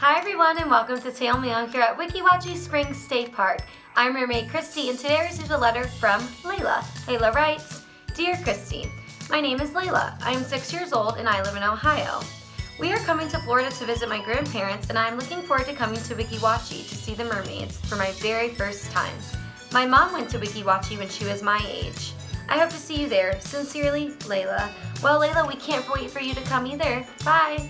Hi everyone and welcome to Tail Mail here at Weeki Springs State Park. I'm Mermaid Kristy and today I received a letter from Layla. Layla writes, Dear Kristy, my name is Layla. I am six years old and I live in Ohio. We are coming to Florida to visit my grandparents and I am looking forward to coming to Weeki to see the mermaids for my very first time. My mom went to Weeki when she was my age. I hope to see you there. Sincerely, Layla. Well, Layla, we can't wait for you to come either. Bye!